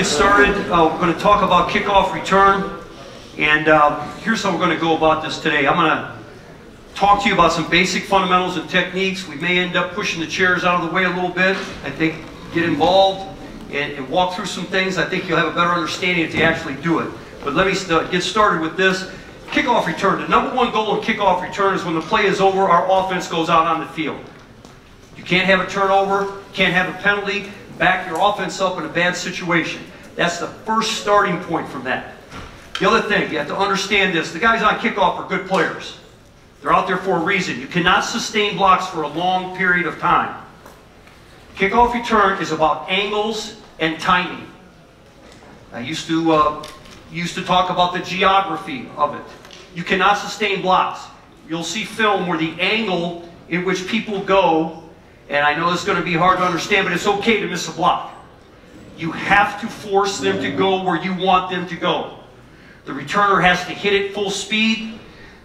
get started. Uh, we're going to talk about kickoff return. And uh, here's how we're going to go about this today. I'm going to talk to you about some basic fundamentals and techniques. We may end up pushing the chairs out of the way a little bit. I think get involved and, and walk through some things. I think you'll have a better understanding if you actually do it. But let me st get started with this. Kickoff return. The number one goal of kickoff return is when the play is over, our offense goes out on the field. You can't have a turnover, can't have a penalty, back your offense up in a bad situation. That's the first starting point from that. The other thing, you have to understand this. The guys on kickoff are good players. They're out there for a reason. You cannot sustain blocks for a long period of time. Kickoff return is about angles and timing. I used to, uh, used to talk about the geography of it. You cannot sustain blocks. You'll see film where the angle in which people go and I know it's going to be hard to understand, but it's okay to miss a block. You have to force them to go where you want them to go. The returner has to hit it full speed.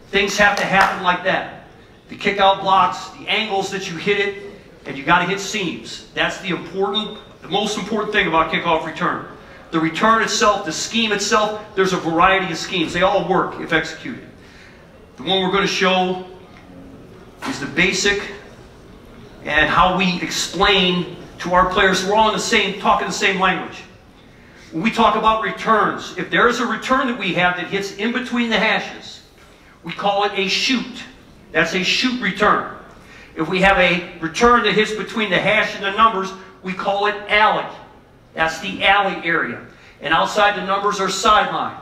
Things have to happen like that. The kick out blocks, the angles that you hit it, and you got to hit seams. That's the important, the most important thing about kickoff return. The return itself, the scheme itself, there's a variety of schemes. They all work if executed. The one we're going to show is the basic and how we explain to our players we're all in the same, talking the same language. When we talk about returns, if there is a return that we have that hits in between the hashes, we call it a shoot. That's a shoot return. If we have a return that hits between the hash and the numbers, we call it alley. That's the alley area. And outside the numbers are sideline.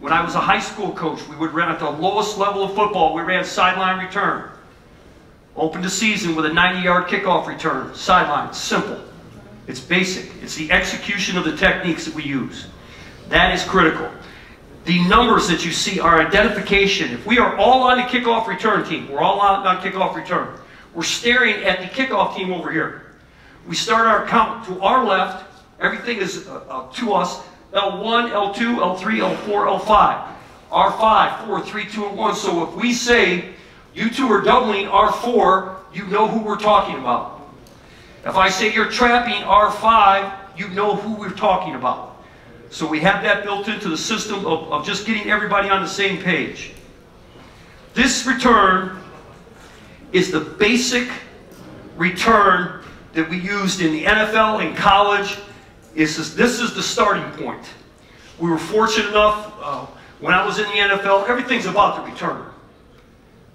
When I was a high school coach, we would run at the lowest level of football. We ran sideline return. Open the season with a 90-yard kickoff return. Sideline. Simple. It's basic. It's the execution of the techniques that we use. That is critical. The numbers that you see are identification. If we are all on the kickoff return team, we're all on, on kickoff return. We're staring at the kickoff team over here. We start our count to our left. Everything is uh, to us. L1, L2, L3, L4, L5. R5, 4, 3, 2, and 1. So if we say you two are doubling R4, you know who we're talking about. If I say you're trapping R5, you know who we're talking about. So we have that built into the system of, of just getting everybody on the same page. This return is the basic return that we used in the NFL and college. This is, this is the starting point. We were fortunate enough, uh, when I was in the NFL, everything's about the return.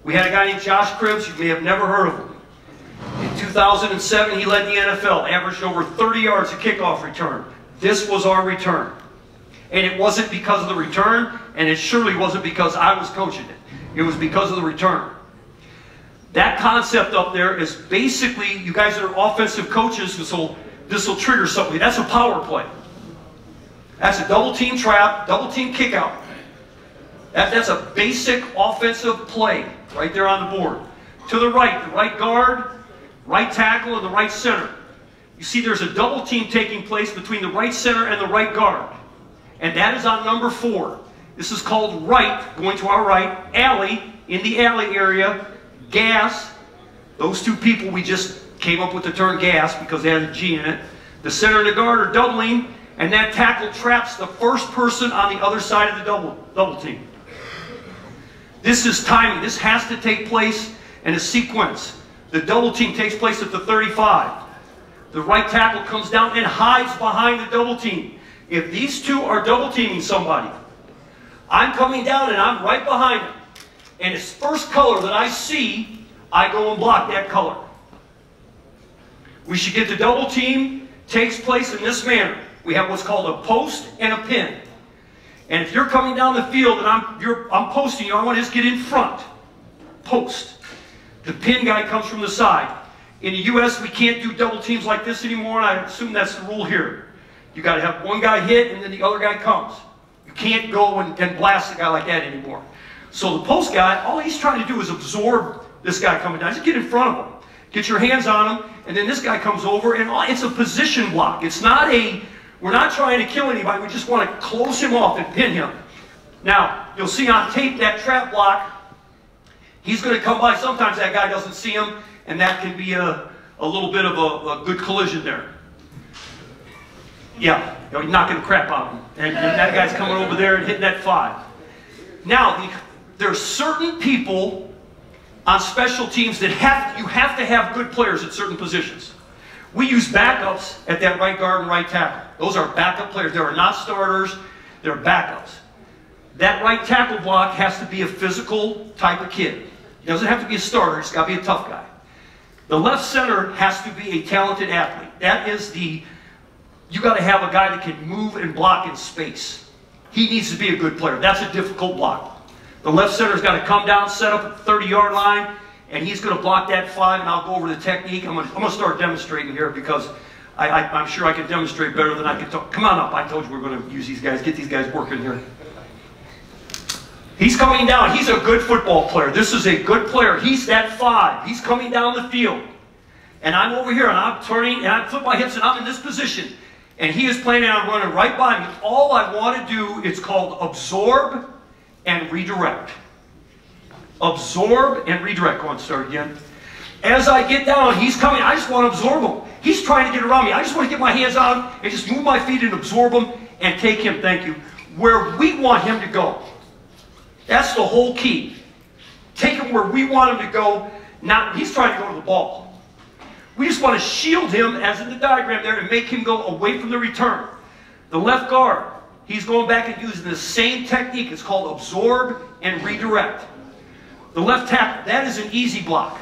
We had a guy named Josh Cribbs. You may have never heard of him. In 2007, he led the NFL, averaged over 30 yards a kickoff return. This was our return. And it wasn't because of the return, and it surely wasn't because I was coaching it. It was because of the return. That concept up there is basically, you guys are offensive coaches, this will, this will trigger something. That's a power play. That's a double team trap, double team kick out. That, that's a basic offensive play right there on the board. To the right, the right guard, right tackle, and the right center. You see there's a double team taking place between the right center and the right guard. And that is on number four. This is called right, going to our right, alley, in the alley area, gas. Those two people, we just came up with the term gas because they had a G in it. The center and the guard are doubling, and that tackle traps the first person on the other side of the double, double team. This is timing. This has to take place in a sequence. The double team takes place at the 35. The right tackle comes down and hides behind the double team. If these two are double teaming somebody, I'm coming down and I'm right behind him. And his first color that I see, I go and block that color. We should get the double team takes place in this manner. We have what's called a post and a pin. And if you're coming down the field and I'm, I'm posting you, I want to just get in front. Post. The pin guy comes from the side. In the U.S., we can't do double teams like this anymore, and I assume that's the rule here. You got to have one guy hit, and then the other guy comes. You can't go and, and blast a guy like that anymore. So the post guy, all he's trying to do is absorb this guy coming down. Just get in front of him. Get your hands on him, and then this guy comes over, and it's a position block. It's not a we're not trying to kill anybody. We just want to close him off and pin him. Now, you'll see on tape that trap block. He's going to come by. Sometimes that guy doesn't see him, and that can be a, a little bit of a, a good collision there. Yeah, you knocking the crap out of him. And, and that guy's coming over there and hitting that five. Now, the, there's certain people on special teams that have you have to have good players at certain positions. We use backups at that right guard and right tackle. Those are backup players. They are not starters. They're backups. That right tackle block has to be a physical type of kid. He doesn't have to be a starter. He's got to be a tough guy. The left center has to be a talented athlete. That is the, you got to have a guy that can move and block in space. He needs to be a good player. That's a difficult block. The left center's got to come down, set up at the 30-yard line, and he's going to block that five, and I'll go over the technique. I'm going to, start demonstrating here because I, am sure I can demonstrate better than I can talk. Come on up. I told you we are going to use these guys, get these guys working here. He's coming down. He's a good football player. This is a good player. He's that five. He's coming down the field. And I'm over here, and I'm turning, and I flip my hips, and I'm in this position. And he is planning on running right by me. All I want to do is called absorb and redirect. Absorb and redirect. Go on, start again. As I get down, he's coming. I just want to absorb him. He's trying to get around me. I just want to get my hands him and just move my feet and absorb him and take him, thank you, where we want him to go. That's the whole key. Take him where we want him to go. Not he's trying to go to the ball. We just want to shield him, as in the diagram there, and make him go away from the return. The left guard, he's going back and using the same technique. It's called absorb and redirect. The left tackle, that is an easy block.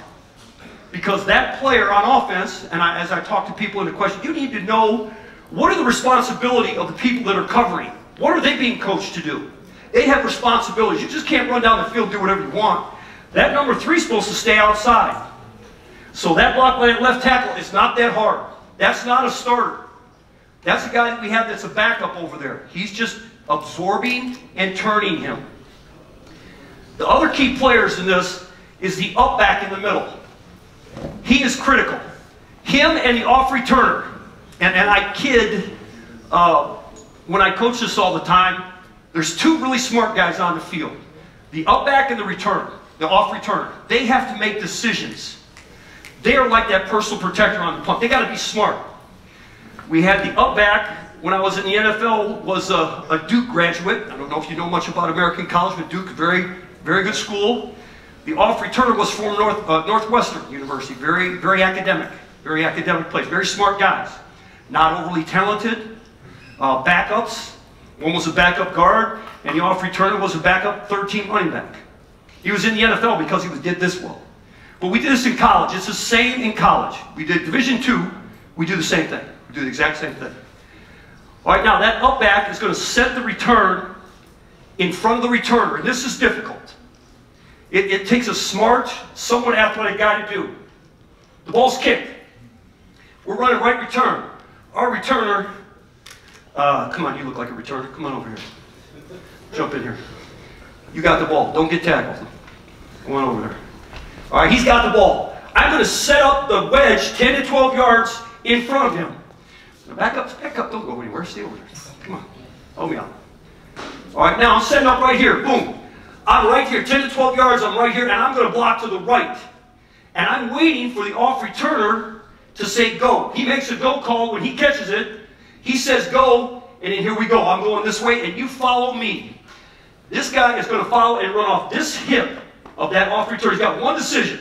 Because that player on offense, and I, as I talk to people in the question, you need to know what are the responsibility of the people that are covering? What are they being coached to do? They have responsibilities. You just can't run down the field and do whatever you want. That number three is supposed to stay outside. So that block by that left tackle is not that hard. That's not a starter. That's a guy that we have that's a backup over there. He's just absorbing and turning him. The other key players in this is the up back in the middle. He is critical. Him and the off returner. And, and I kid uh, when I coach this all the time, there's two really smart guys on the field. The up back and the returner, the off returner. They have to make decisions. They are like that personal protector on the punt. They got to be smart. We had the up back when I was in the NFL was a, a, Duke graduate. I don't know if you know much about American college, but Duke, very, very good school. The off returner was from North, uh, Northwestern University. Very, very academic. Very academic place. Very smart guys. Not overly talented. Uh, backups. One was a backup guard, and the off returner was a backup 13 running back. He was in the NFL because he was, did this well. But we did this in college. It's the same in college. We did Division two. We do the same thing. We do the exact same thing. All right, now that up back is going to set the return in front of the returner, and this is difficult. It, it takes a smart, somewhat athletic guy to do. The ball's kicked. We're running right return. Our returner uh, come on, you look like a returner. Come on over here. Jump in here. You got the ball. Don't get tackled. Come on over there. All right, he's got the ball. I'm going to set up the wedge 10 to 12 yards in front of him. Now back up, back up. Don't go anywhere. Stay over there. Come on. Hold me out. All right, now I'm setting up right here. Boom. I'm right here, 10 to 12 yards. I'm right here, and I'm going to block to the right. And I'm waiting for the off returner to say go. He makes a go call when he catches it. He says go, and then here we go. I'm going this way, and you follow me. This guy is going to follow and run off this hip of that off return. He's got one decision.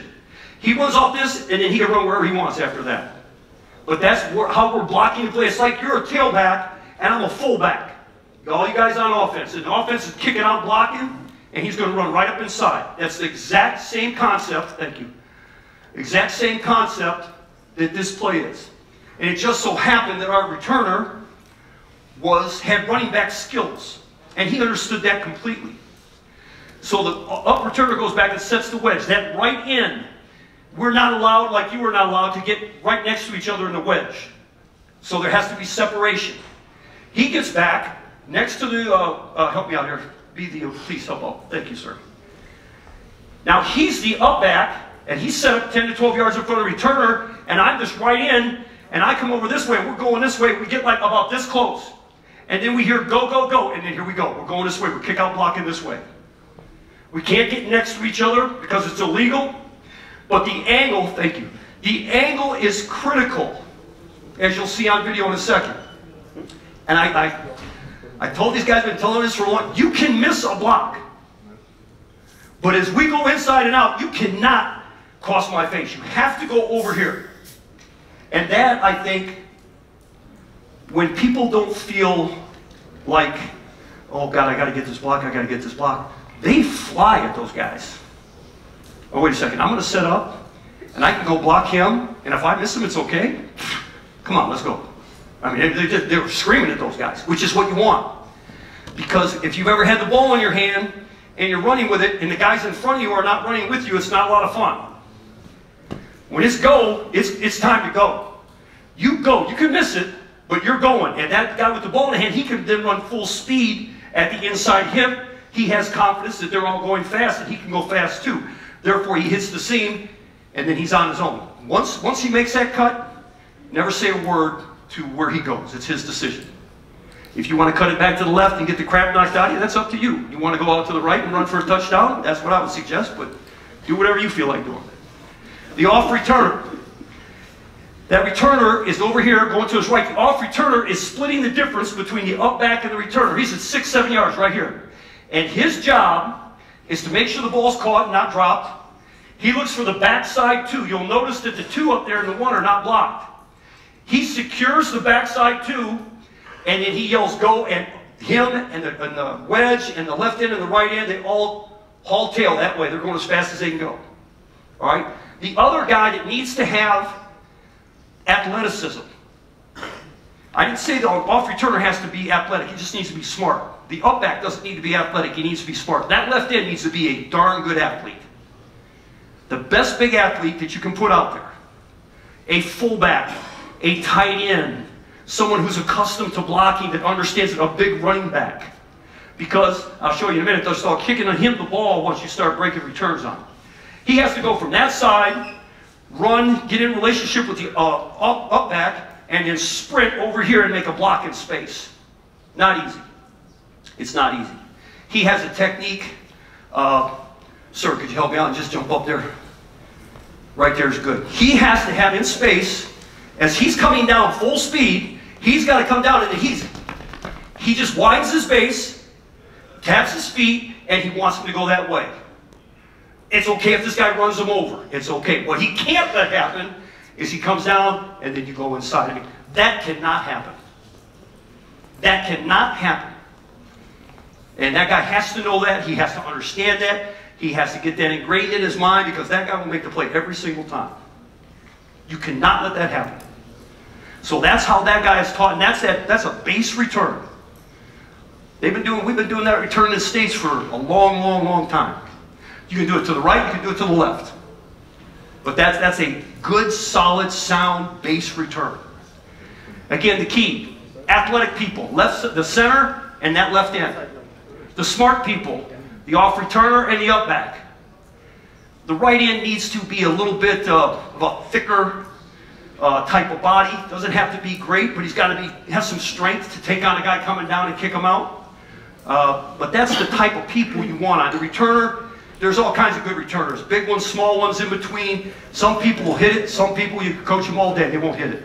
He runs off this, and then he can run wherever he wants after that. But that's how we're blocking the play. It's like you're a tailback, and I'm a fullback. All you guys on offense. And the offense is kicking out blocking, and he's going to run right up inside. That's the exact same concept. Thank you. Exact same concept that this play is. And it just so happened that our returner was had running back skills. And he understood that completely. So the up returner goes back and sets the wedge. That right end, we're not allowed, like you were not allowed, to get right next to each other in the wedge. So there has to be separation. He gets back next to the, uh, uh, help me out here, be the, please help out. Thank you, sir. Now he's the up back, and he's set up 10 to 12 yards in front of the returner, and I'm just right in, and I come over this way, we're going this way, we get like about this close. And then we hear go, go, go, and then here we go. We're going this way, we're kick out blocking this way. We can't get next to each other because it's illegal. But the angle, thank you, the angle is critical, as you'll see on video in a second. And I, I, I told these guys, I've been telling this for a long you can miss a block. But as we go inside and out, you cannot cross my face. You have to go over here. And that, I think, when people don't feel like, oh God, I got to get this block, I got to get this block, they fly at those guys. Oh, wait a second, I'm going to set up, and I can go block him, and if I miss him, it's okay. Come on, let's go. I mean, they, they, they were screaming at those guys, which is what you want. Because if you've ever had the ball in your hand, and you're running with it, and the guys in front of you are not running with you, it's not a lot of fun. When it's go, it's, it's time to go. You go. You can miss it, but you're going. And that guy with the ball in the hand, he can then run full speed at the inside hip. He has confidence that they're all going fast, and he can go fast too. Therefore, he hits the seam, and then he's on his own. Once, once he makes that cut, never say a word to where he goes. It's his decision. If you want to cut it back to the left and get the crap knocked out of you, that's up to you. You want to go out to the right and run for a touchdown? That's what I would suggest, but do whatever you feel like doing. The off returner. That returner is over here going to his right. The off returner is splitting the difference between the up back and the returner. He's at six, seven yards right here. And his job is to make sure the ball's caught and not dropped. He looks for the backside two. You'll notice that the two up there and the one are not blocked. He secures the backside two, and then he yells go, and him and the, and the wedge and the left end and the right end, they all haul tail that way. They're going as fast as they can go. All right? The other guy that needs to have athleticism. I didn't say the off returner has to be athletic. He just needs to be smart. The up back doesn't need to be athletic. He needs to be smart. That left end needs to be a darn good athlete. The best big athlete that you can put out there. A fullback, a tight end, someone who's accustomed to blocking that understands it, a big running back. Because, I'll show you in a minute, they'll start kicking on him the ball once you start breaking returns on him. He has to go from that side, run, get in relationship with the uh, up, up back, and then sprint over here and make a block in space. Not easy. It's not easy. He has a technique. Uh, sir, could you help me out and just jump up there? Right there is good. He has to have in space, as he's coming down full speed, he's got to come down and he's, he just widens his base, taps his feet, and he wants him to go that way. It's okay if this guy runs him over. It's okay. What he can't let happen is he comes down and then you go inside. I mean, that cannot happen. That cannot happen. And that guy has to know that. He has to understand that. He has to get that ingrained in his mind because that guy will make the play every single time. You cannot let that happen. So that's how that guy is taught, and that's that, that's a base return. They've been doing, we've been doing that return in the States for a long, long, long time. You can do it to the right, you can do it to the left. But that's, that's a good, solid, sound base return. Again, the key, athletic people, left, the center and that left end. The smart people, the off returner and the up back. The right end needs to be a little bit uh, of a thicker uh, type of body. Doesn't have to be great, but he's got to be have some strength to take on a guy coming down and kick him out. Uh, but that's the type of people you want on the returner. There's all kinds of good returners. Big ones, small ones in between. Some people will hit it. Some people, you can coach them all day. They won't hit it.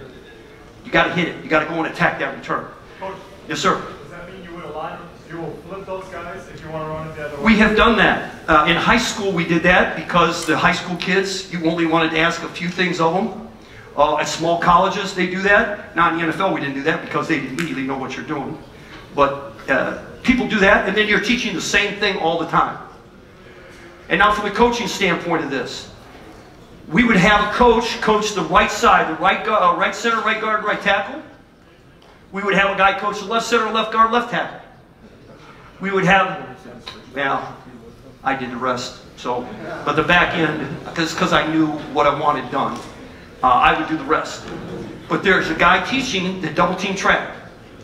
You got to hit it. You got to go and attack that return. Coach, yes, sir. Does that mean you will line, you will flip those guys if you want to run it the other way? We have done that. Uh, in high school, we did that because the high school kids, you only wanted to ask a few things of them. Uh, at small colleges, they do that. Not in the NFL, we didn't do that because they immediately know what you're doing. But uh, people do that, and then you're teaching the same thing all the time. And now from the coaching standpoint of this, we would have a coach coach the right side, the right, uh, right center, right guard, right tackle. We would have a guy coach the left center, left guard, left tackle. We would have, well, I did the rest. So, but the back end, because I knew what I wanted done, uh, I would do the rest. But there's a guy teaching the double team trap.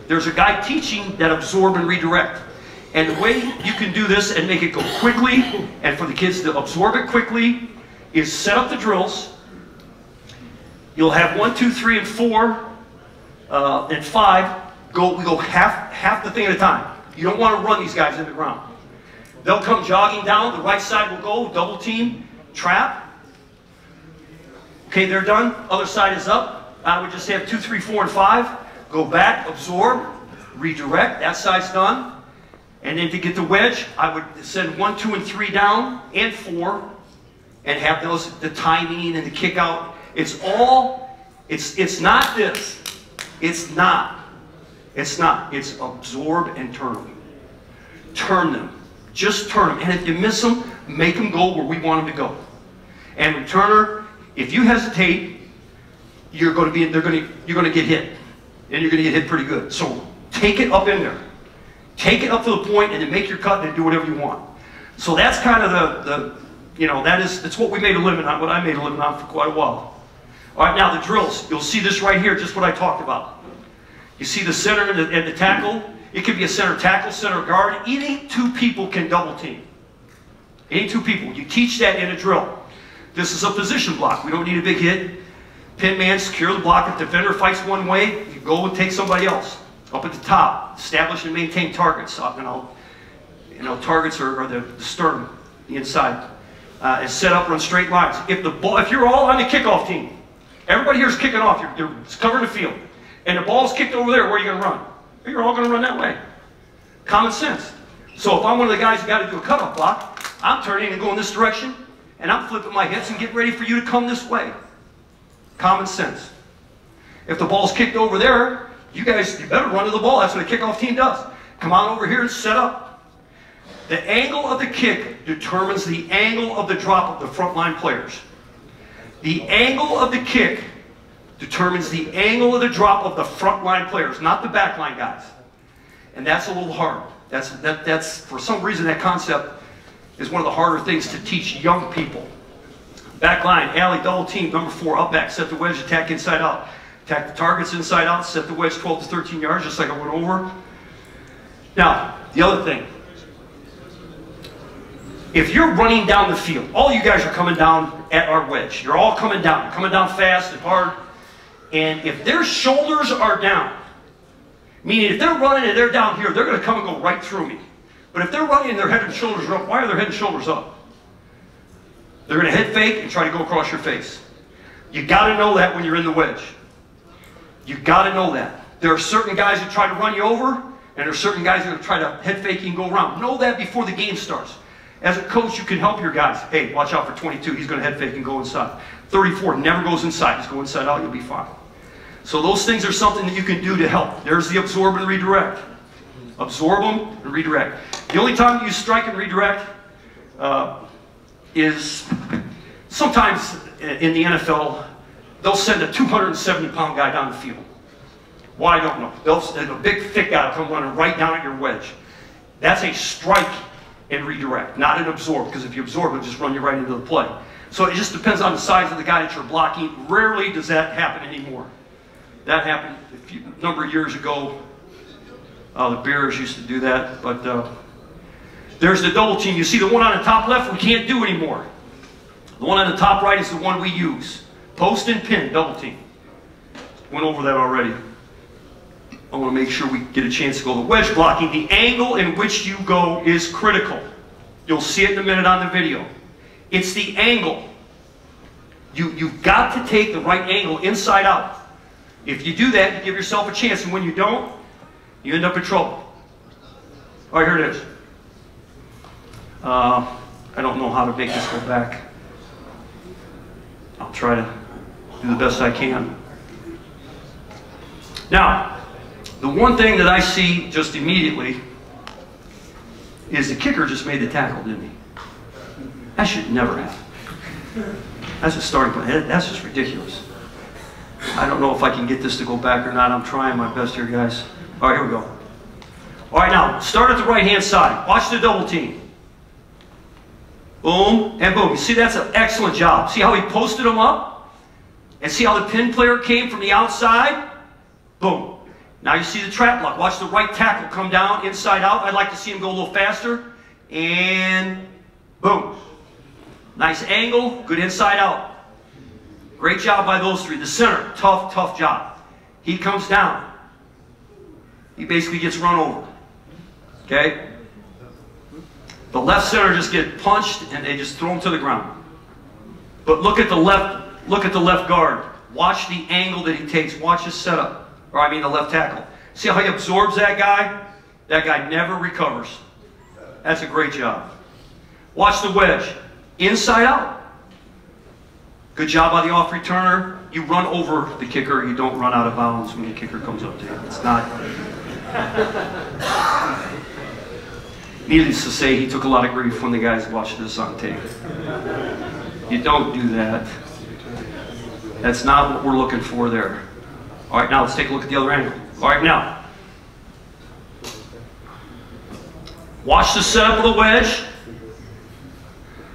There's a guy teaching that absorb and redirect. And the way you can do this and make it go quickly, and for the kids to absorb it quickly, is set up the drills. You'll have one, two, three, and four, uh, and five. Go, we go half, half the thing at a time. You don't want to run these guys in the ground. They'll come jogging down. The right side will go, double team, trap. Okay, they're done. Other side is up. I would just have two, three, four, and five. Go back, absorb, redirect, that side's done. And then to get the wedge, I would send one, two, and three down, and four, and have those, the timing and the kick out. It's all, it's, it's not this. It's not. It's not. It's absorb and turn them. Turn them. Just turn them. And if you miss them, make them go where we want them to go. And returner, if you hesitate, you're going to be, they're going to, you're going to get hit. And you're going to get hit pretty good. So take it up in there. Take it up to the point and then make your cut and do whatever you want. So that's kind of the, the you know, that is, that's what we made a living on, what I made a living on for quite a while. All right, now the drills. You'll see this right here, just what I talked about. You see the center and the, and the tackle? It could be a center tackle, center guard. Any two people can double team. Any two people. You teach that in a drill. This is a position block. We don't need a big hit. Pin man, secure the block. If defender fights one way, you go and take somebody else. Up at the top, establish and maintain targets. Uh, you know, you know targets are, are the, the sternum, the inside. Uh, and set up, run straight lines. If the ball, if you're all on the kickoff team, everybody here is kicking off. You're, you're covering the field, and the ball's kicked over there. Where are you going to run? You're all going to run that way. Common sense. So if I'm one of the guys who got to do a cutoff block, I'm turning and going this direction, and I'm flipping my hips and getting ready for you to come this way. Common sense. If the ball's kicked over there, you guys, you better run to the ball. That's what a kickoff team does. Come on over here and set up. The angle of the kick determines the angle of the drop of the front line players. The angle of the kick determines the angle of the drop of the front line players, not the back line guys. And that's a little hard. That's, that, that's, for some reason, that concept is one of the harder things to teach young people. Back line, alley, double team, number four, up back, set the wedge, attack inside out. Attack the targets inside out, set the wedge 12 to 13 yards, just like I went over. Now, the other thing. If you're running down the field, all you guys are coming down at our wedge. You're all coming down. Coming down fast and hard. And if their shoulders are down, meaning if they're running and they're down here, they're going to come and go right through me. But if they're running their head and shoulders are up, why are their head and shoulders up? They're going to head fake and try to go across your face. You got to know that when you're in the wedge. You got to know that. There are certain guys that try to run you over, and there are certain guys that try to head fake and go around. Know that before the game starts. As a coach, you can help your guys. Hey, watch out for 22. He's going to head fake and go inside. 34 never goes inside. Just go inside out. You'll be fine. So those things are something that you can do to help. There's the absorb and redirect. Absorb them and redirect. The only time you strike and redirect uh, is sometimes in the NFL, they'll send a 270 pound guy down the field. Why, I don't know. They'll send a big, thick guy come running right down at your wedge. That's a strike and redirect, not an absorb, because if you absorb, it'll just run you right into the play. So it just depends on the size of the guy that you're blocking. Rarely does that happen anymore. That happened a few, number of years ago. Uh, the Bears used to do that, but uh, there's the double team. You see the one on the top left we can't do anymore. The one on the top right is the one we use. Post and pin, double team. Went over that already. I want to make sure we get a chance to go. The wedge blocking, the angle in which you go is critical. You'll see it in a minute on the video. It's the angle. You, you've got to take the right angle inside out. If you do that, you give yourself a chance. And when you don't, you end up in trouble. All right, here it is. Uh, I don't know how to make this go back. I'll try to do the best I can. Now, the one thing that I see just immediately is the kicker just made the tackle, didn't he? That should never happen. That's a starting point. That's just ridiculous. I don't know if I can get this to go back or not. I'm trying my best here, guys. All right, here we go. All right, now, start at the right-hand side. Watch the double team. Boom, and boom. You see, that's an excellent job. See how he posted them up? And see how the pin player came from the outside? Boom. Now you see the trap block. Watch the right tackle come down inside out. I'd like to see him go a little faster. And boom. Nice angle, good inside out. Great job by those three. The center, tough, tough job. He comes down. He basically gets run over. Okay? The left center just get punched and they just throw him to the ground. But look at the left, look at the left guard. Watch the angle that he takes. Watch his setup. Or I mean the left tackle. See how he absorbs that guy? That guy never recovers. That's a great job. Watch the wedge. Inside out. Good job by the off returner. You run over the kicker. You don't run out of bounds when the kicker comes up to you. It's not. Needless to say, he took a lot of grief when the guys watched this on tape. You don't do that. That's not what we're looking for there. All right, now let's take a look at the other angle. All right, now. Watch the setup of the wedge.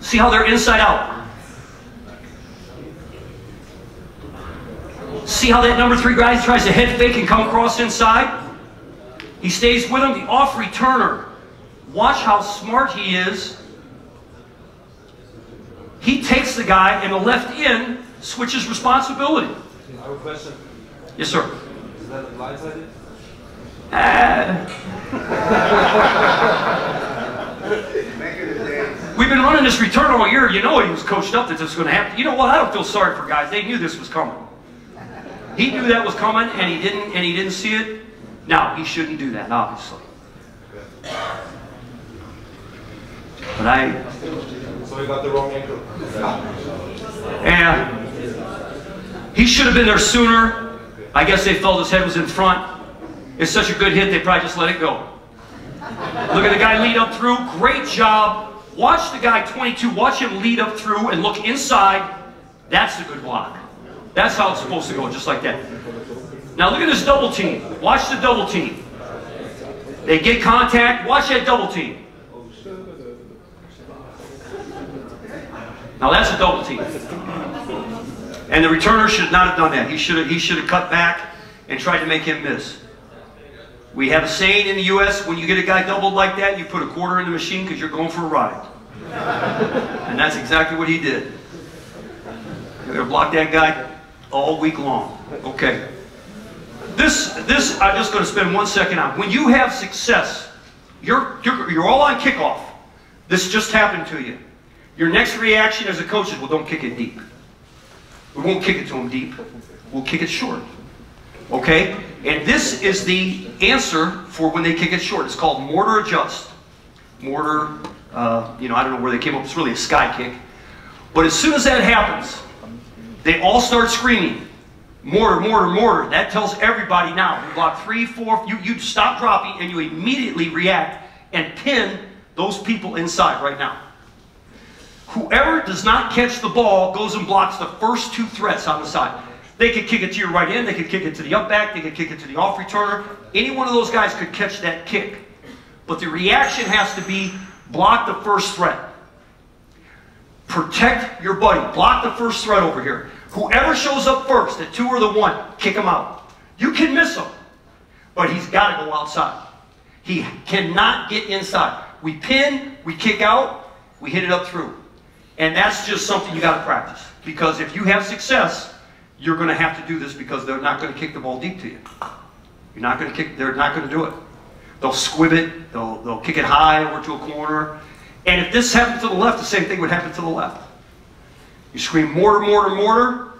See how they're inside out. See how that number three guy tries to head fake and come across inside? He stays with him. The off returner. Watch how smart he is. He takes the guy and the left in switches responsibility. I have a question. Yes, sir. Is that blindsided? Uh, we've been running this return all year. You know he was coached up that this was going to happen. You know what? I don't feel sorry for guys. They knew this was coming. He knew that was coming, and he didn't. And he didn't see it. Now he shouldn't do that, obviously. But I, So he got the wrong ankle. yeah, he should have been there sooner. I guess they felt his head was in front. It's such a good hit, they probably just let it go. Look at the guy lead up through. Great job. Watch the guy 22. Watch him lead up through and look inside. That's a good block. That's how it's supposed to go, just like that. Now look at this double team. Watch the double team. They get contact. Watch that double team. Now that's a double team. And the returner should not have done that. He should have, he should have cut back and tried to make him miss. We have a saying in the U.S. when you get a guy doubled like that, you put a quarter in the machine because you're going for a ride. and that's exactly what he did. They're going to block that guy all week long. Okay. This, this I'm just going to spend one second on. When you have success, you're, you're, you're all on kickoff. This just happened to you. Your next reaction as a coach is, well, don't kick it deep. We won't kick it to him deep. We'll kick it short. Okay? And this is the answer for when they kick it short. It's called mortar adjust. Mortar, uh, you know, I don't know where they came up. It's really a sky kick. But as soon as that happens, they all start screaming, mortar, mortar, mortar. That tells everybody now. You block three, four, you, you stop dropping and you immediately react and pin those people inside right now. Whoever does not catch the ball goes and blocks the first two threats on the side. They could kick it to your right end, they could kick it to the up back, they could kick it to the off returner. Any one of those guys could catch that kick. But the reaction has to be block the first threat. Protect your buddy. Block the first threat over here. Whoever shows up first, the two or the one, kick him out. You can miss him, but he's got to go outside. He cannot get inside. We pin, we kick out, we hit it up through. And that's just something you got to practice. Because if you have success, you're going to have to do this because they're not going to kick the ball deep to you. You're not going to kick, they're not going to do it. They'll squib it, they'll, they'll kick it high over to a corner. And if this happened to the left, the same thing would happen to the left. You scream mortar, mortar, mortar.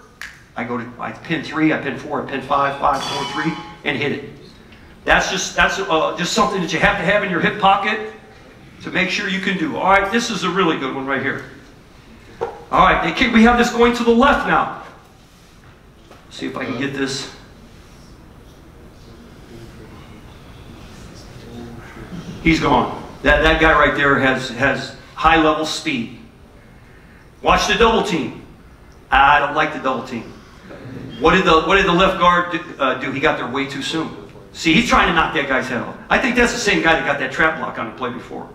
I go to, I pin three, I pin four, I pin five, five, four, three, and hit it. That's just, that's uh, just something that you have to have in your hip pocket to make sure you can do. All right, this is a really good one right here. All right, they kick, we have this going to the left now. See if I can get this. He's gone. That, that guy right there has, has high level speed. Watch the double team. I don't like the double team. What did the, what did the left guard do, uh, do? He got there way too soon. See, he's trying to knock that guy's head off. I think that's the same guy that got that trap block on the play before.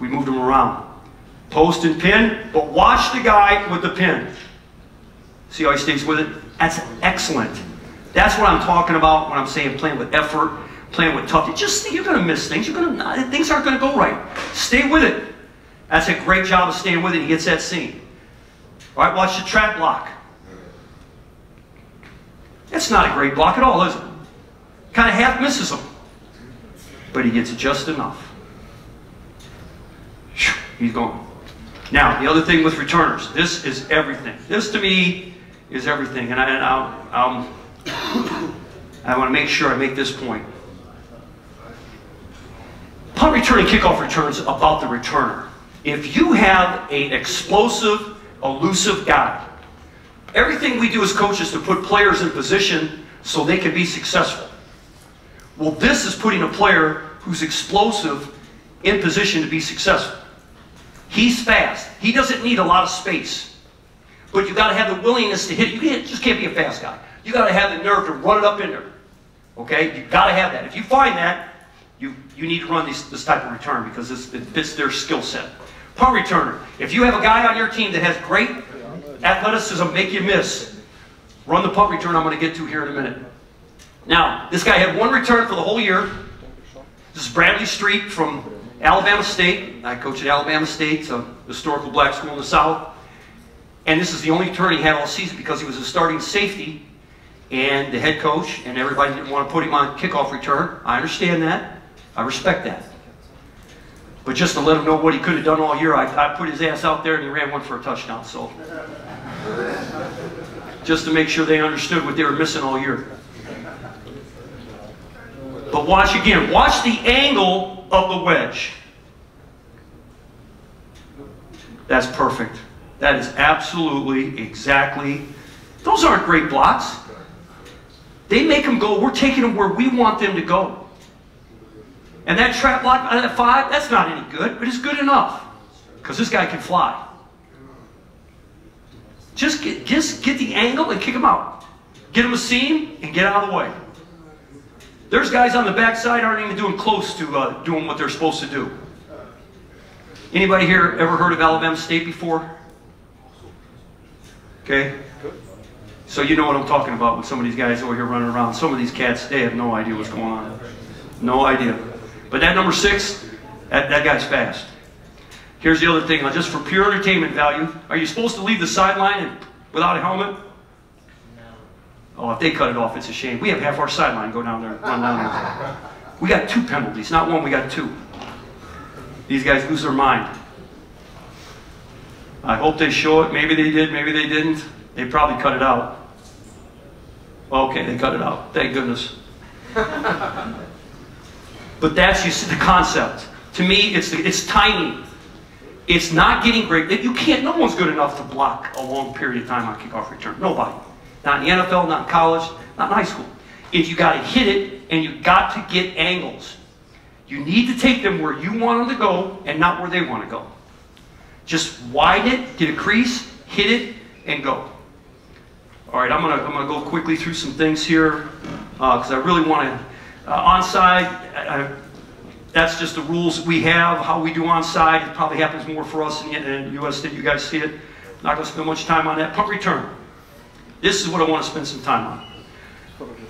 We moved him around. Post and pin, but watch the guy with the pin. See how he stays with it? That's excellent. That's what I'm talking about when I'm saying playing with effort, playing with toughness. Just you're going to miss things. You're to things aren't going to go right. Stay with it. That's a great job of staying with it. He gets that seam. All right, watch the trap block. It's not a great block at all, is it? Kind of half misses him. But he gets it just enough. He's gone. Now, the other thing with returners, this is everything. This to me is everything. And, I, I want to make sure I make this point. Punt return and kickoff returns about the returner. If you have an explosive, elusive guy, everything we do as coaches to put players in position so they can be successful. Well, this is putting a player who's explosive in position to be successful. He's fast. He doesn't need a lot of space. But you got to have the willingness to hit. You can't, just can't be a fast guy. You got to have the nerve to run it up in there. Okay? You got to have that. If you find that, you, you need to run these, this type of return because it fits their skill set. Punt returner. If you have a guy on your team that has great athleticism, make you miss, run the punt return I'm going to get to here in a minute. Now, this guy had one return for the whole year. This is Bradley Street from Alabama State. I coach at Alabama State, a historical black school in the South. And this is the only return he had all season because he was a starting safety and the head coach and everybody didn't want to put him on kickoff return. I understand that. I respect that. But just to let him know what he could have done all year, I, I put his ass out there and he ran one for a touchdown. So just to make sure they understood what they were missing all year. But watch again. Watch the angle of the wedge. That's perfect. That is absolutely, exactly. Those aren't great blocks. They make them go, we're taking them where we want them to go. And that trap block uh, at five, that's not any good, but it's good enough. Because this guy can fly. Just get, just get the angle and kick him out. Get him a seam and get out of the way. There's guys on the backside aren't even doing close to uh, doing what they're supposed to do. Anybody here ever heard of Alabama State before? Okay? So you know what I'm talking about with some of these guys over here running around. Some of these cats, they have no idea what's going on. No idea. But that number six, that, that guy's fast. Here's the other thing, just for pure entertainment value, are you supposed to leave the sideline without a helmet? Oh, if they cut it off, it's a shame. We have half our sideline go down there, run down there. We got two penalties, not one, we got two. These guys lose their mind. I hope they show it. Maybe they did, maybe they didn't. They probably cut it out. Okay, they cut it out. Thank goodness. but that's you see the concept. To me, it's it's timing. It's not getting great. You can't. No one's good enough to block a long period of time on kickoff return. Nobody. Not in the NFL, not in college, not in high school. If you got to hit it and you got to get angles, you need to take them where you want them to go and not where they want to go. Just widen it, get a crease, hit it, and go. All right, I'm gonna I'm gonna go quickly through some things here because uh, I really want to uh, onside. I, I, that's just the rules we have. How we do onside. It probably happens more for us in the, in the U.S. than you guys see it. Not gonna spend much time on that. Punt return. This is what I want to spend some time on.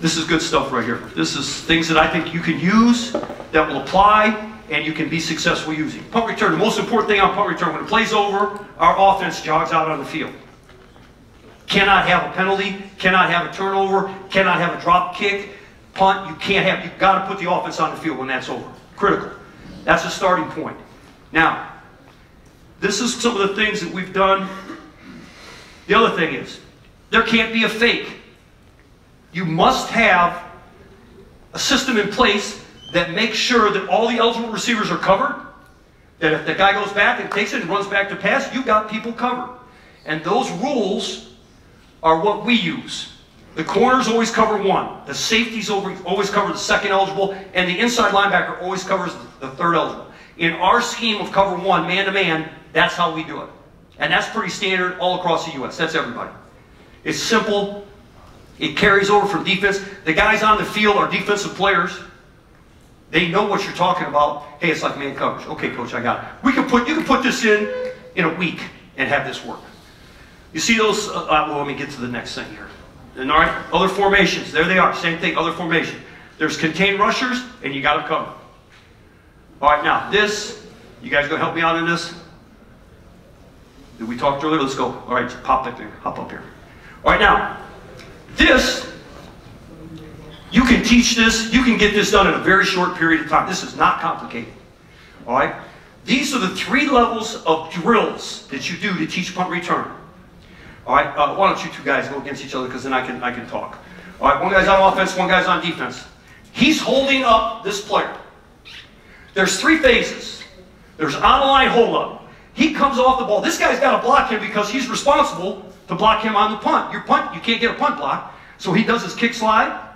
This is good stuff right here. This is things that I think you can use that will apply and you can be successful using. Punt return, the most important thing on punt return, when it plays over, our offense jogs out on the field. Cannot have a penalty, cannot have a turnover, cannot have a drop kick, punt, you can't have, you've got to put the offense on the field when that's over. Critical. That's a starting point. Now, this is some of the things that we've done. The other thing is, there can't be a fake. You must have a system in place that makes sure that all the eligible receivers are covered. That if the guy goes back and takes it and runs back to pass, you've got people covered. And those rules are what we use. The corners always cover one. The safeties always cover the second eligible. And the inside linebacker always covers the third eligible. In our scheme of cover one, man-to-man, -man, that's how we do it. And that's pretty standard all across the U.S. That's everybody. It's simple. It carries over from defense. The guys on the field are defensive players. They know what you're talking about. Hey, it's like man coverage. Okay, coach, I got it. We can put, you can put this in in a week and have this work. You see those? Uh, uh, well, let me get to the next thing here. And all right, other formations. There they are. Same thing, other formation. There's contained rushers, and you got them covered. All right, now this, you guys gonna help me out in this? Did we talk earlier? Let's go. All right, pop up here. Hop up here. All right, now this you can teach this, you can get this done in a very short period of time. This is not complicated. All right? These are the three levels of drills that you do to teach punt return. All right? Uh, why don't you two guys go against each other because then I can, I can talk. All right, one guy's on offense, one guy's on defense. He's holding up this player. There's three phases. There's on the line hold up. He comes off the ball. This guy's got to block him because he's responsible to block him on the punt. Your punt, you can't get a punt block. So he does his kick slide.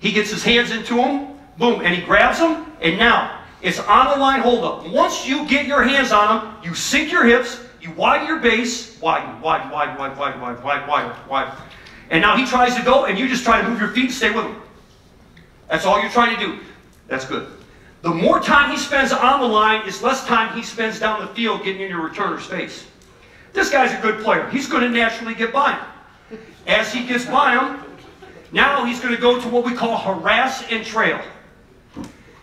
He gets his hands into him. Boom. And he grabs him. And now it's on the line hold up. Once you get your hands on him, you sink your hips, you widen your base, widen, widen, widen, widen, widen, widen, widen, widen, widen. And now he tries to go, and you just try to move your feet and stay with him. That's all you're trying to do. That's good. The more time he spends on the line is less time he spends down the field getting in your returner's face. This guy's a good player. He's going to naturally get by him. As he gets by him, now he's going to go to what we call harass and trail.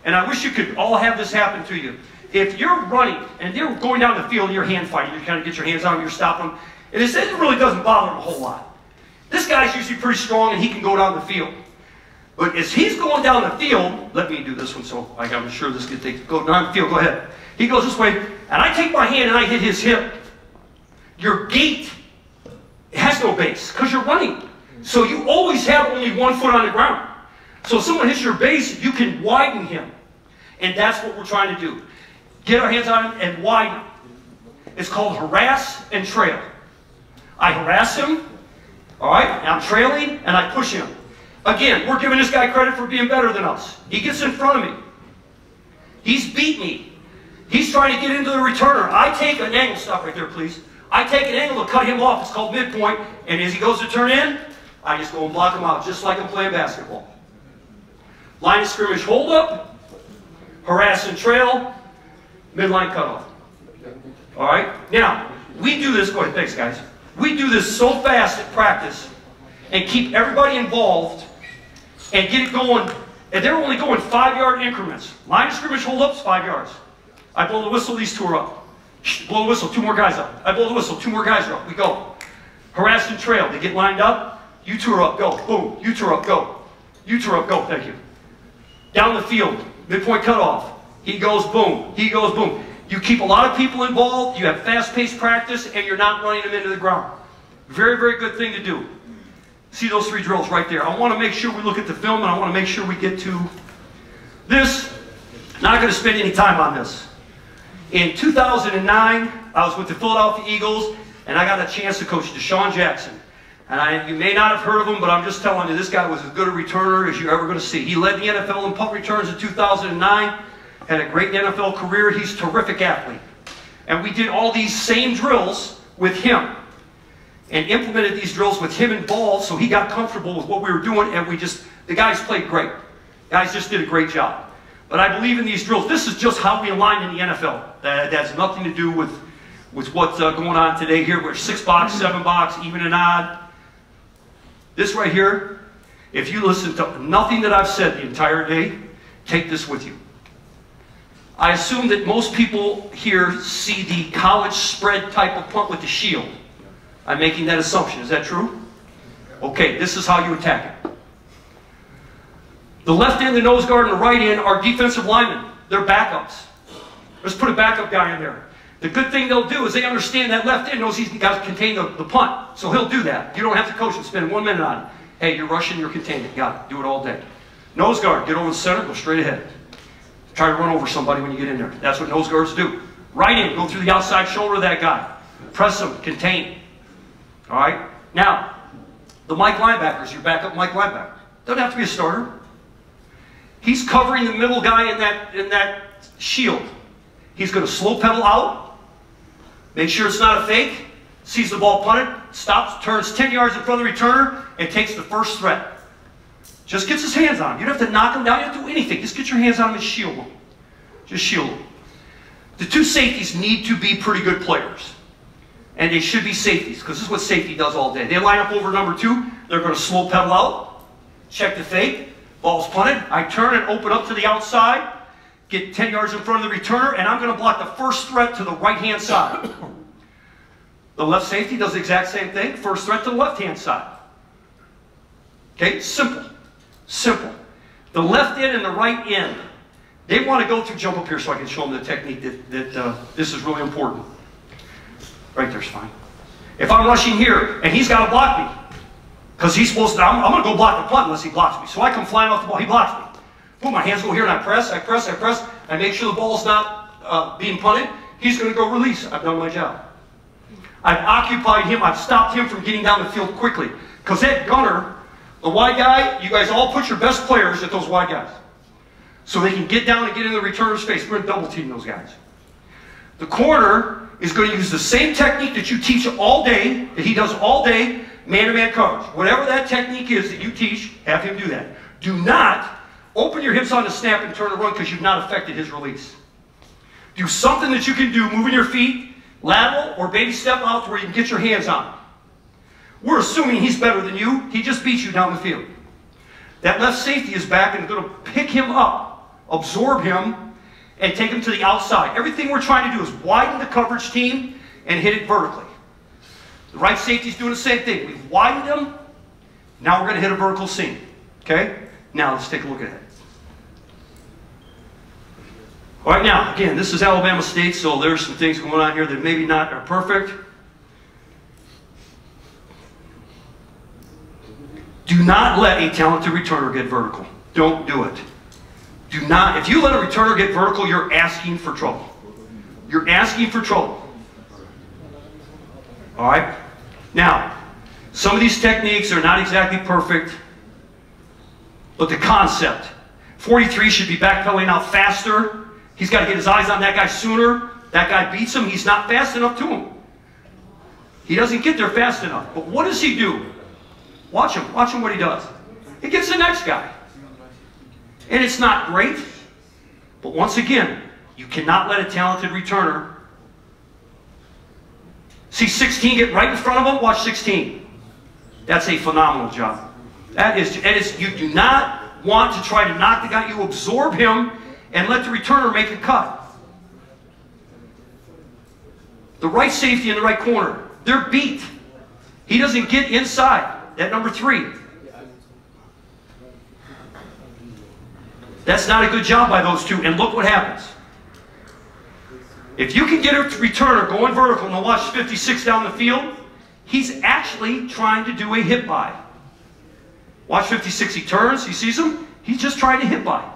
And I wish you could all have this happen to you. If you're running and you're going down the field and you're hand fighting, you kind of get your hands on them, you're stopping and it really doesn't bother him a whole lot. This guy's usually pretty strong and he can go down the field. But as he's going down the field, let me do this one so I'm sure this can take, go down the field, go ahead. He goes this way, and I take my hand and I hit his hip. Your gait has no base because you're running. So you always have only one foot on the ground. So if someone hits your base, you can widen him. And that's what we're trying to do. Get our hands on him and widen him. It's called harass and trail. I harass him, all right, I'm trailing, and I push him. Again, we're giving this guy credit for being better than us. He gets in front of me. He's beat me. He's trying to get into the returner. I take an angle, stop right there, please. I take an angle to cut him off. It's called midpoint. And as he goes to turn in, I just go and block him out, just like I'm playing basketball. Line of scrimmage hold up, harass and trail, midline cutoff. All right? Now, we do this, go ahead, thanks guys. We do this so fast at practice and keep everybody involved and get it going. And they're only going five yard increments. Line of scrimmage hold ups, five yards. I blow the whistle, these two are up. Blow the whistle, two more guys up. I blow the whistle, two more guys are up. We go. Harass and trail. They get lined up. You two are up, go. Boom. You two are up, go. You two are up, go. Thank you. Down the field, midpoint cutoff. He goes boom. He goes boom. You keep a lot of people involved. You have fast-paced practice, and you're not running them into the ground. Very, very good thing to do. See those three drills right there. I want to make sure we look at the film, and I want to make sure we get to this. Not going to spend any time on this. In 2009, I was with the Philadelphia Eagles, and I got a chance to coach DeSean Jackson. And I, you may not have heard of him, but I'm just telling you, this guy was as good a returner as you're ever going to see. He led the NFL in punt returns in 2009, had a great NFL career. He's a terrific athlete. And we did all these same drills with him and implemented these drills with him and involved so he got comfortable with what we were doing and we just, the guys played great. Guys just did a great job. But I believe in these drills. This is just how we align in the NFL. That, has nothing to do with, with what's uh, going on today here. We're six box, seven box, even and odd. This right here, if you listen to nothing that I've said the entire day, take this with you. I assume that most people here see the college spread type of punt with the shield. I'm making that assumption. Is that true? Okay, this is how you attack it. The left end, the nose guard, and the right end are defensive linemen. They're backups. Let's put a backup guy in there. The good thing they'll do is they understand that left end knows he's got to contain the, the punt. So he'll do that. You don't have to coach him, spend one minute on it. Hey, you're rushing, you're containing. Got it. Do it all day. Nose guard, get over the center, go straight ahead. Try to run over somebody when you get in there. That's what nose guards do. Right in, go through the outside shoulder of that guy. Press him, contain. All right? Now, the Mike linebackers, your backup Mike linebacker. Doesn't have to be a starter. He's covering the middle guy in that, in that shield. He's going to slow pedal out, make sure it's not a fake, sees the ball punted, stops, turns 10 yards in front of the returner, and takes the first threat. Just gets his hands on him. You don't have to knock him down. You don't have to do anything. Just get your hands on him and shield him. Just shield him. The two safeties need to be pretty good players. And they should be safeties, because this is what safety does all day. They line up over number two. They're going to slow pedal out, check the fake, ball's punted. I turn and open up to the outside, get 10 yards in front of the returner, and I'm going to block the first threat to the right-hand side. The left safety does the exact same thing. First threat to the left-hand side. Okay, simple. Simple. The left end and the right end, they want to go through, jump up here so I can show them the technique that, that uh, this is really important. Right there's fine. If I'm rushing here and he's got to block me, Because he's supposed to, I'm, I'm going to go block the punt unless he blocks me. So I come flying off the ball, he blocks me. Boom, my hands go here and I press, I press, I press. I make sure the ball's not uh, being punted. He's going to go release. I've done my job. I've occupied him. I've stopped him from getting down the field quickly. Because that gunner, the wide guy, you guys all put your best players at those wide guys. So they can get down and get in the returner's face. We're double team those guys. The corner is going to use the same technique that you teach all day, that he does all day, man-to-man coverage. Whatever that technique is that you teach, have him do that. Do not open your hips on the snap and turn and run because you've not affected his release. Do something that you can do, moving your feet, lateral or baby step out to where you can get your hands on. We're assuming he's better than you. He just beat you down the field. That left safety is back and going to pick him up, absorb him, and take him to the outside. Everything we're trying to do is widen the coverage team and hit it vertically. The right safety is doing the same thing. We've widened him. Now we're going to hit a vertical seam. Okay? Now let's take a look at it. All right, now, again, this is Alabama State, so there's some things going on here that maybe not are perfect. Do not let a talented returner get vertical. Don't do it. Do not, if you let a returner get vertical, you're asking for trouble. You're asking for trouble. All right? Now, some of these techniques are not exactly perfect, but the concept. 43 should be backpedaling out faster. He's got to get his eyes on that guy sooner. That guy beats him. He's not fast enough to him. He doesn't get there fast enough. But what does he do? Watch him. Watch him what he does. He gets the next guy. And it's not great. But once again, you cannot let a talented returner see 16 get right in front of him. Watch 16. That's a phenomenal job. That is, that is you do not want to try to knock the guy. You absorb him and let the returner make a cut. The right safety in the right corner, they're beat. He doesn't get inside. That number three. That's not a good job by those two. And look what happens. If you can get a returner going vertical and watch 56 down the field, he's actually trying to do a hit by. Watch 56, he turns, he sees him, he's just trying to hit by.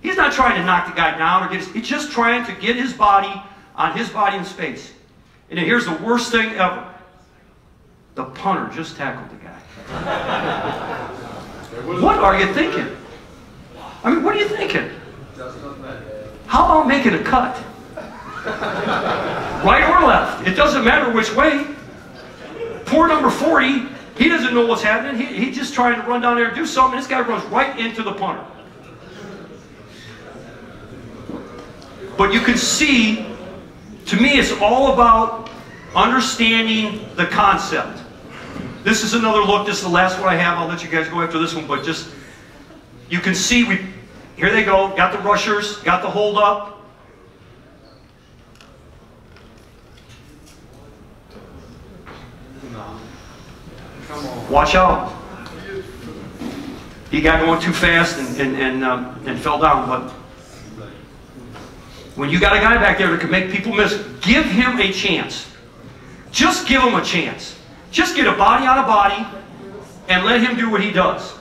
He's not trying to knock the guy down or get his, he's just trying to get his body on his body in space. And here's the worst thing ever. The punter just tackled the guy. what are you thinking? I mean, what are you thinking? How about making a cut? right or left? It doesn't matter which way. Poor number 40, he doesn't know what's happening. He, he's just trying to run down there and do something. This guy runs right into the punter. But you can see, to me, it's all about understanding the concept. This is another look. This is the last one I have. I'll let you guys go after this one, but just, you can see, we, here they go. Got the rushers, got the hold up. Watch out. He got going too fast and, and, and, um, and fell down, but when you got a guy back there that can make people miss, give him a chance. Just give him a chance. Just get a body on a body and let him do what he does.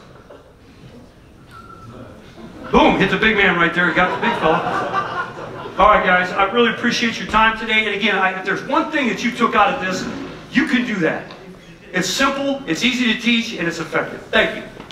Boom, hit the big man right there. He got the big fella. All right, guys, I really appreciate your time today. And again, I, if there's one thing that you took out of this, you can do that. It's simple, it's easy to teach, and it's effective. Thank you.